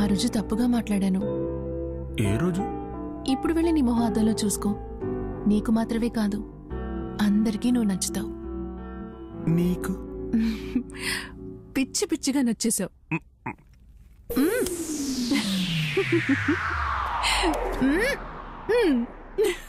ఆ రోజు తప్పుగా మాట్లాడాను. ఏ రోజు? ఇప్పుడు వెళ్ళి నీ మొహం అద్దంలో చూసుకో. నీకు మాత్రమే కాదు అందరికీ నువ్వు నచ్చుతావు. నీకు? పిచ్చి పిచ్చిగా నచ్చేసావు. Mm.